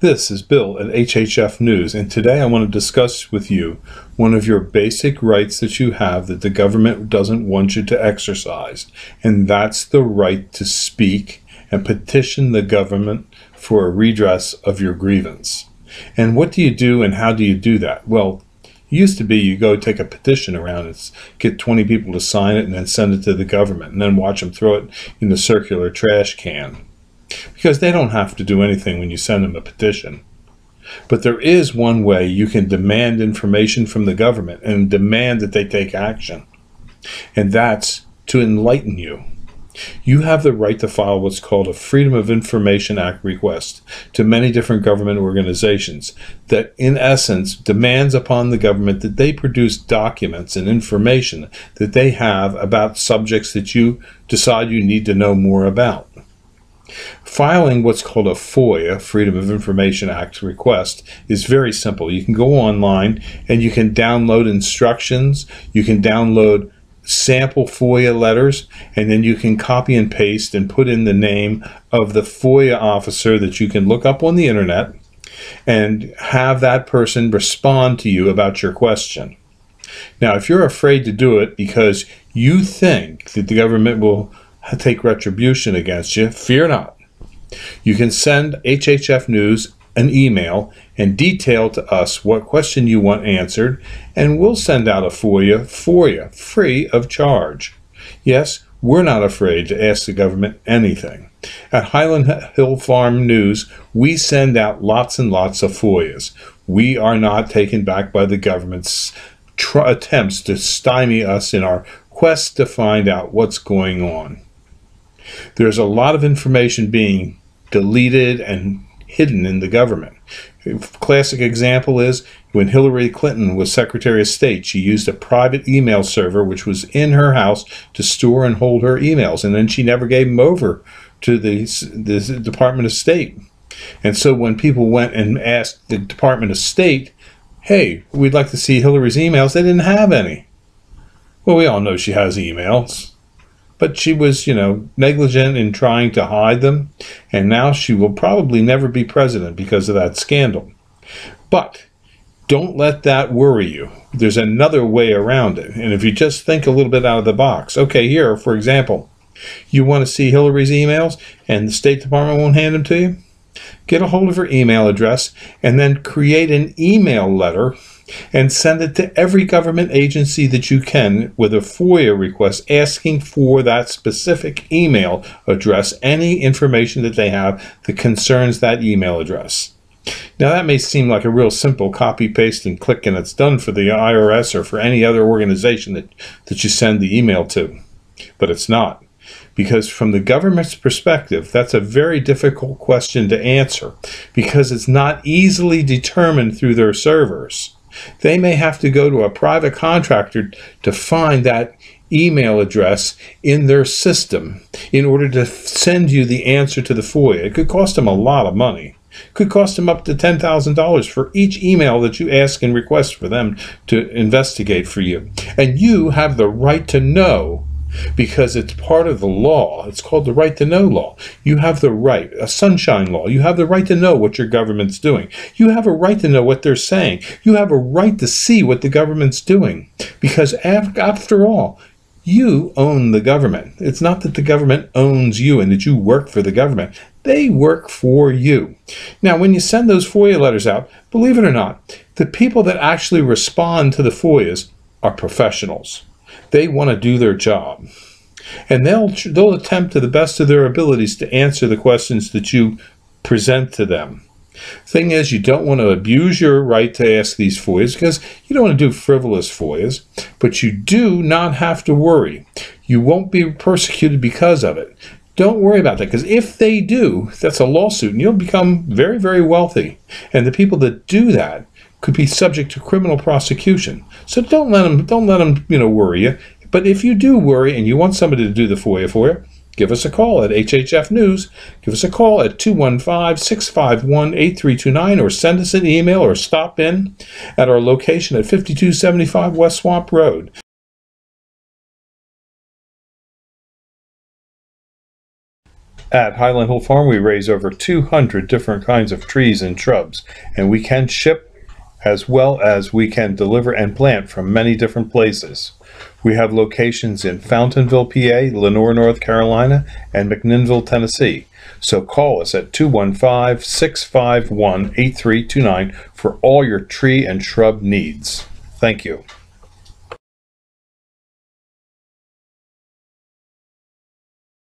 This is Bill at HHF News, and today I want to discuss with you one of your basic rights that you have that the government doesn't want you to exercise, and that's the right to speak and petition the government for a redress of your grievance. And what do you do and how do you do that? Well, it used to be you go take a petition around and get 20 people to sign it and then send it to the government and then watch them throw it in the circular trash can because they don't have to do anything when you send them a petition. But there is one way you can demand information from the government and demand that they take action, and that's to enlighten you. You have the right to file what's called a Freedom of Information Act request to many different government organizations that, in essence, demands upon the government that they produce documents and information that they have about subjects that you decide you need to know more about. Filing what's called a FOIA, Freedom of Information Act request, is very simple. You can go online and you can download instructions, you can download sample FOIA letters, and then you can copy and paste and put in the name of the FOIA officer that you can look up on the internet and have that person respond to you about your question. Now, if you're afraid to do it because you think that the government will take retribution against you, fear not. You can send HHF News an email and detail to us what question you want answered, and we'll send out a FOIA for you, free of charge. Yes, we're not afraid to ask the government anything. At Highland Hill Farm News, we send out lots and lots of FOIAs. We are not taken back by the government's attempts to stymie us in our quest to find out what's going on. There's a lot of information being deleted and hidden in the government. A classic example is when Hillary Clinton was Secretary of State, she used a private email server which was in her house to store and hold her emails, and then she never gave them over to the, the Department of State. And so when people went and asked the Department of State, hey, we'd like to see Hillary's emails, they didn't have any. Well, we all know she has emails but she was, you know, negligent in trying to hide them, and now she will probably never be president because of that scandal. But don't let that worry you. There's another way around it. And if you just think a little bit out of the box, okay, here, for example, you want to see Hillary's emails and the State Department won't hand them to you? Get a hold of her email address and then create an email letter and send it to every government agency that you can with a FOIA request asking for that specific email address, any information that they have that concerns that email address. Now, that may seem like a real simple copy, paste, and click, and it's done for the IRS or for any other organization that, that you send the email to, but it's not. Because from the government's perspective, that's a very difficult question to answer because it's not easily determined through their servers. They may have to go to a private contractor to find that email address in their system in order to send you the answer to the FOIA. It could cost them a lot of money. It could cost them up to $10,000 for each email that you ask and request for them to investigate for you. And you have the right to know because it's part of the law. It's called the right to know law. You have the right, a sunshine law. You have the right to know what your government's doing. You have a right to know what they're saying. You have a right to see what the government's doing because after all, you own the government. It's not that the government owns you and that you work for the government. They work for you. Now, when you send those FOIA letters out, believe it or not, the people that actually respond to the FOIAs are professionals. They want to do their job. And they'll, they'll attempt to the best of their abilities to answer the questions that you present to them. Thing is, you don't want to abuse your right to ask these FOIAs because you don't want to do frivolous FOIAs, but you do not have to worry. You won't be persecuted because of it. Don't worry about that because if they do, that's a lawsuit and you'll become very, very wealthy. And the people that do that could be subject to criminal prosecution. So don't let them don't let them you know worry you. But if you do worry and you want somebody to do the FOIA for you, give us a call at HHF News. Give us a call at 215-651-8329 or send us an email or stop in at our location at 5275 West Swamp Road. At Highland Hill Farm, we raise over 200 different kinds of trees and shrubs, and we can ship as well as we can deliver and plant from many different places. We have locations in Fountainville, PA, Lenoir, North Carolina, and McMinnville, Tennessee. So call us at 215 651 8329 for all your tree and shrub needs. Thank you.